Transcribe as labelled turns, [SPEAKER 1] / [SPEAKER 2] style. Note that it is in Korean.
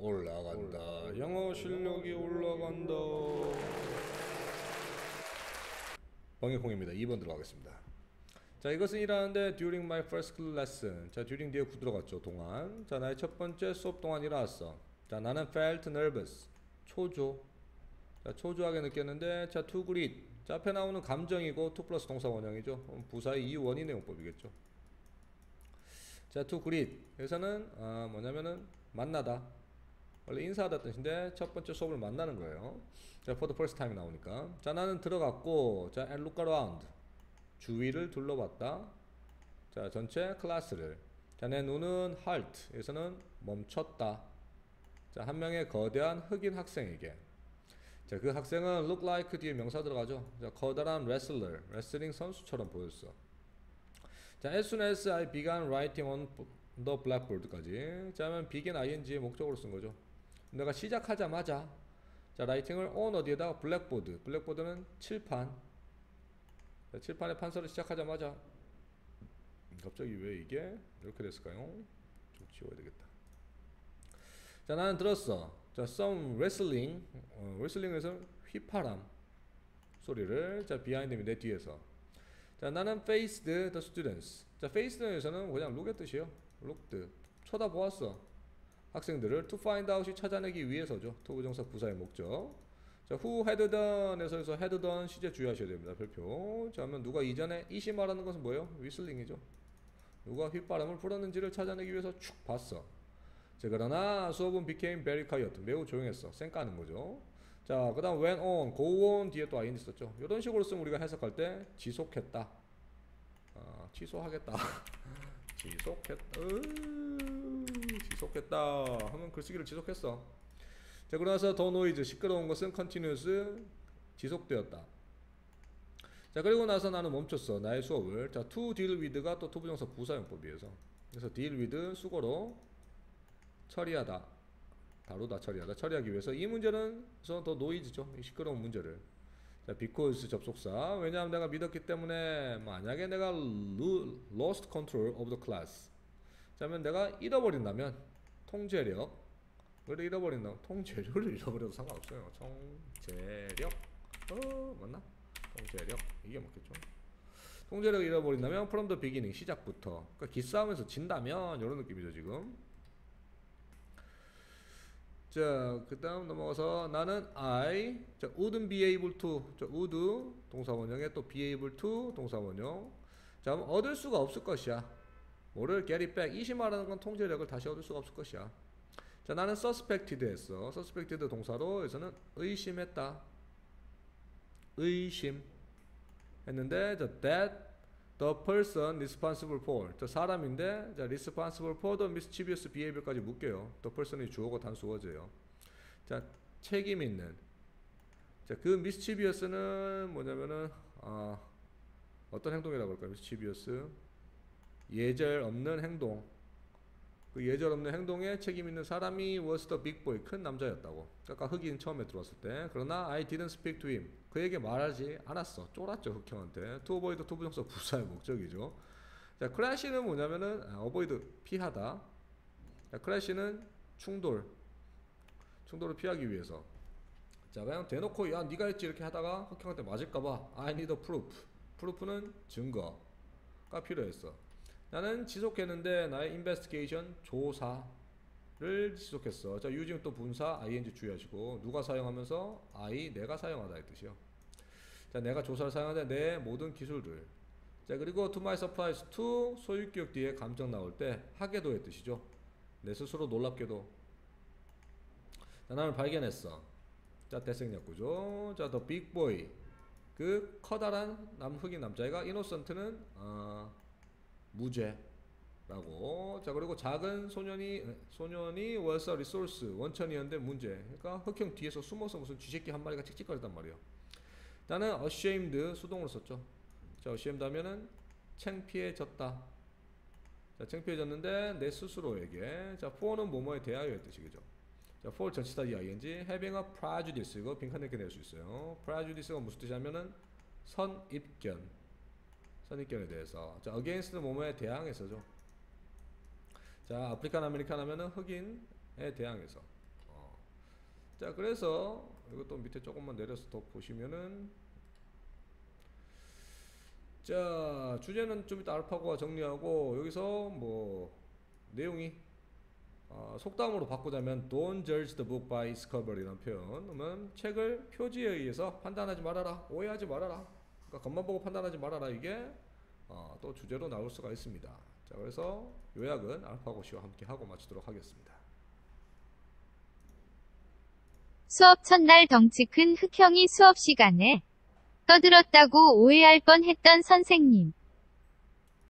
[SPEAKER 1] 올라간다. 영어 실력이 올라간다. 방해콩입니다. 2번 들어가겠습니다. 자 이것은 일하는데 during my first lesson. 자 during 뒤에 구 들어갔죠 동안. 자 나의 첫 번째 수업 동안 일어났어. 자 나는 felt nervous. 초조. 자 초조하게 느꼈는데 자 to greet 자 앞에 나오는 감정이고 to 플러스 동사 원형이죠. 부사의 이 원인 내용법이겠죠. 자 to greet 여기서는 아, 뭐냐면은 만나다 원래 인사하다 뜻인데 첫 번째 수업을 만나는 거예요 자 for the first time 나오니까 자 나는 들어갔고 자 and look around 주위를 둘러봤다. 자, 전체 클래스를. 자, 내 눈은 halt. 여기서는 멈췄다. 자, 한 명의 거대한 흑인 학생에게. 자, 그 학생은 look like 뒤에 명사 들어가죠. 자, 커다란 wrestler, 레슬링 선수처럼 보였어. 자, as soon as I began writing on the blackboard까지. 자, 하면 begin ing의 목적으로 쓴 거죠. 내가 시작하자마자 자, 라이팅을 on 어디에다가 블랙보드. 블랙보드는 칠판. 자, 칠판에 판서를 시작하자마자 갑자기 왜 이게 이렇게 됐을까요? 좀 지워야 되겠다. 자 나는 들었어. 자 some wrestling 어, wrestling에서 휘파람 소리를 자 behind면 내 뒤에서. 자 나는 faced the students. 자 faced에서는 그냥 look의 뜻이에요. looked 쳐다보았어. 학생들을 to find out이 찾아내기 위해서죠. to 부정사 부사의 목적. 자, who had done에서 해서 had done 시제 주의하셔야 됩니다. 별표. 자, 하면 누가 이전에 이시 말하는 것은 뭐예요? whistling이죠. 누가 휘바람을 불었는지를 찾아내기 위해서 축 봤어. 자, 그러나 수업은 became very quiet. 매우 조용했어. 쌩 까는 거죠. 자, 그 다음 went on, go on 뒤에 또 ing 썼죠. 이런 식으로 쓰면 우리가 해석할 때 지속했다. 아, 취소하겠다. 지속했다. 으, 지속했다. 하면 글쓰기를 지속했어. 자, 그러나서 the noise 시끄러운 것은 continued 지속되었다. 자, 그리고 나서 나는 멈췄어. 나의 수업을. 자, to deal with가 또 to부정사 부사용법이어서. 그래서 deal with 숙어로 처리하다. 다루다 처리하다. 처리하기 위해서 이 문제는 더 노이즈죠. 이 시끄러운 문제를. 자, because 접속사. 왜냐하면 내가 믿었기 때문에 만약에 내가 lost control of the class. 자, 면 내가 잃어버린다면 통제력 을 잃어버린다. 통재료를 잃어버려도 상관없어요. 통재력. 어, 맞나? 통재력. 이게 맞겠죠. 통제력을 잃어버린다면 from the beginning 시작부터 그러니까 기싸움에서 진다면 이런 느낌이죠 지금 자그 다음 넘어가서 나는 I 자 wouldn't be able to 자 would 동사원형에 또 be able to 동사원형 자 얻을 수가 없을 것이야 뭐를 get it back 이시 말하는 건 통제력을 다시 얻을 수가 없을 것이야 자 나는 suspected 했어 suspected 동사로 여기서는 의심했다 의심 했는데 자, that the person responsible for 저 사람인데 자, responsible for the mischievous behavior까지 묶여요 the person이 주어고 단수어제요 자 책임 있는 자 그 mischievous는 뭐냐면은 아, 어떤 행동이라고 할까요 mischievous 예절 없는 행동. 그 예절 없는 행동에 책임 있는 사람이 was the big boy 큰 남자였다고. 아까 흑인 처음에 들어왔을 때 그러나 I didn't speak to him. 그에게 말하지 않았어. 쫄았죠 흑형한테. To avoid to 부정사 부사의 목적이죠. 자 crash는 뭐냐면은 아, avoid 피하다. 자 crash는 충돌. 충돌을 피하기 위해서. 자 그냥 대놓고 야 네가 했지 이렇게 하다가 흑형한테 맞을까 봐 I need a proof. proof는 증거가 필요했어 나는 지속했는데 나의 investigation 조사를 지속했어. 자, using 또 분사 ing 주의하시고 누가 사용하면서 I 내가 사용하다 이 뜻이요. 자, 내가 조사를 사용하는데 내 모든 기술들. 자, 그리고 to my surprise to 소유격 뒤에 감정 나올 때 하게도의 뜻이죠. 내 스스로 놀랍게도 자, 나를 발견했어. 자, 대생략구죠. 자, the big boy 그 커다란 남 흑인 남자애가 innocent는 어, 무죄라고. 자, 그리고 작은 소년이, 소년이 a resource, 원천이었는데 문제. 그러니까 흑형 뒤에서 숨어서 무슨 쥐새끼 한 마리가 칙칙거렸단 말이에요. 나는 ashamed 수동으로 썼죠. 자, ashamed 하면은 창피해졌다. 자, 창피해졌는데 내 스스로에게. 자, for는 뭐뭐에 대하여의 뜻이겠죠. 자, for 전치사 ing, having a prejudice, 이거 빈칸 이렇게 낼 수 있어요. prejudice가 무슨 뜻이냐면은 선입견. 선입견에 대해서. 자 against는 뭐뭐에 대항해서죠. 자 African American 하면은 흑인에 대항해서. 자, 그래서 이것도 밑에 조금만 내려서 더 보시면은 자, 주제는 좀 이따 알파고가 정리하고 여기서 뭐 내용이 어, 속담으로 바꾸자면 Don't judge the book by its cover이라는 표현. 그러면 책을 표지에 의해서 판단하지 말아라, 오해하지 말아라. 그러니까 겉만 보고 판단하지 말아라. 이게 어, 또 주제로 나올 수가 있습니다. 자, 그래서 요약은 알파고 씨와 함께 하고 마치도록 하겠습니다.
[SPEAKER 2] 수업 첫날 덩치 큰 흑형이 수업 시간에 떠들었다고 오해할 뻔했던 선생님.